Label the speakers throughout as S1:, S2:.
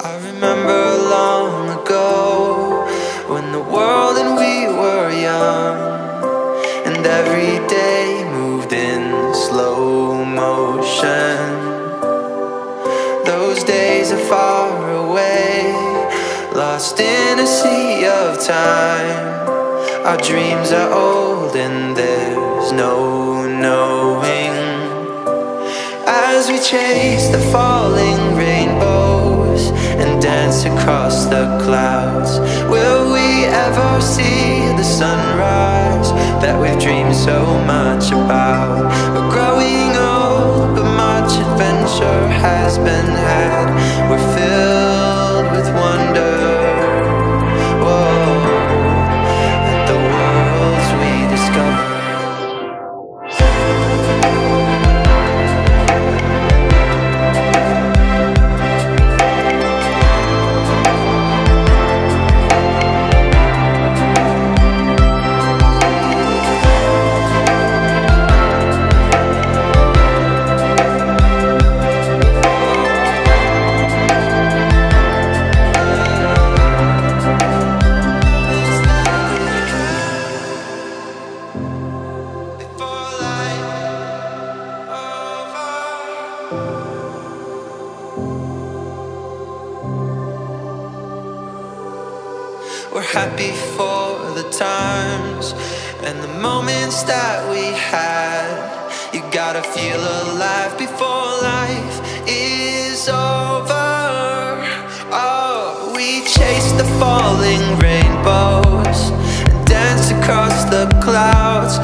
S1: I remember long ago when the world and we were young, and every day moved in slow motion. Those days are far away, lost in a sea of time. Our dreams are old, and there's no knowing as we chase the fall dance across the clouds. Will we ever see the sunrise that we've dreamed so much about? We're growing old, but much adventure has been had. We're We're happy for the times and the moments that we had. You gotta feel alive before life is over. Oh, we chase the falling rainbows and dance across the clouds.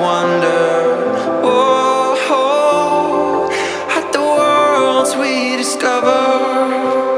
S1: wonder. Whoa, at the worlds we discover.